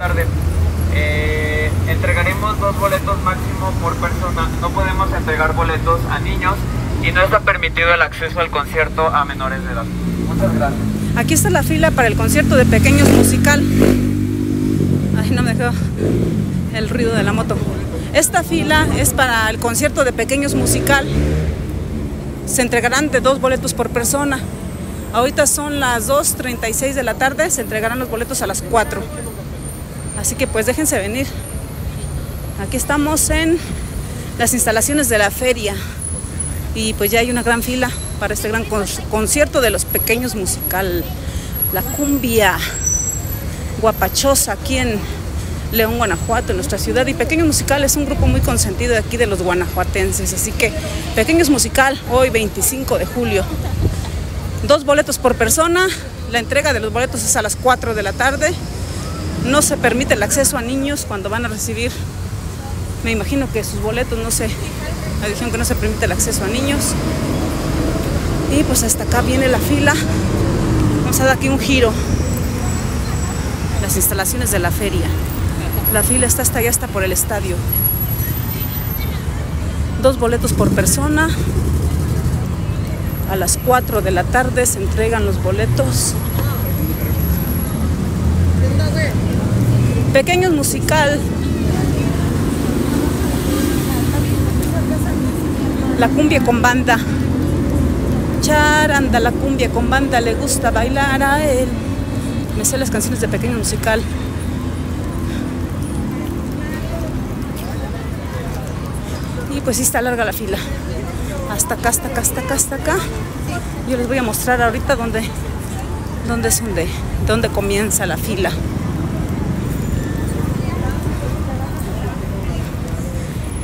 tarde. Eh, entregaremos dos boletos máximo por persona. No podemos entregar boletos a niños y no está permitido el acceso al concierto a menores de edad. Muchas gracias. Aquí está la fila para el concierto de Pequeños Musical. Ay, no me dejó el ruido de la moto. Esta fila es para el concierto de Pequeños Musical. Se entregarán de dos boletos por persona. Ahorita son las 2.36 de la tarde, se entregarán los boletos a las 4. Así que pues déjense venir. Aquí estamos en las instalaciones de la feria y pues ya hay una gran fila para este gran concierto de los pequeños musical. La cumbia guapachosa aquí en León, Guanajuato, en nuestra ciudad. Y Pequeños Musical es un grupo muy consentido aquí de los guanajuatenses. Así que Pequeños Musical, hoy 25 de julio. Dos boletos por persona. La entrega de los boletos es a las 4 de la tarde. No se permite el acceso a niños cuando van a recibir, me imagino que sus boletos, no sé, la dijeron que no se permite el acceso a niños. Y pues hasta acá viene la fila. Vamos a dar aquí un giro. Las instalaciones de la feria. La fila está hasta allá, hasta por el estadio. Dos boletos por persona. A las 4 de la tarde se entregan los boletos. Pequeños musical. La cumbia con banda. Charanda, la cumbia con banda, le gusta bailar a él. Me sé las canciones de Pequeño Musical. Y pues sí está larga la fila. Hasta acá, hasta acá, hasta acá, hasta acá. Yo les voy a mostrar ahorita dónde, dónde es donde, dónde comienza la fila.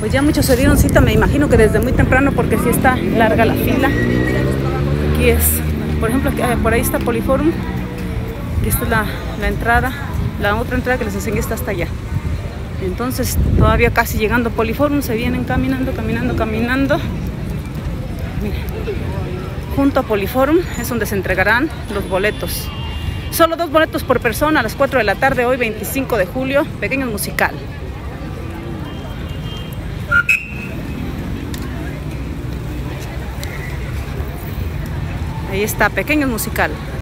Pues ya muchos se dieron cita, me imagino que desde muy temprano porque sí está larga la fila. Aquí es, por ejemplo, eh, por ahí está Poliforum. Aquí está la, entrada. La otra entrada que les enseñé está hasta allá. Entonces, todavía casi llegando a Poliforum, se vienen caminando, caminando, caminando. Miren. Junto a Poliforum es donde se entregarán los boletos. Solo dos boletos por persona a las 4 de la tarde, hoy 25 de julio, pequeño musical. Ahí está, pequeño musical.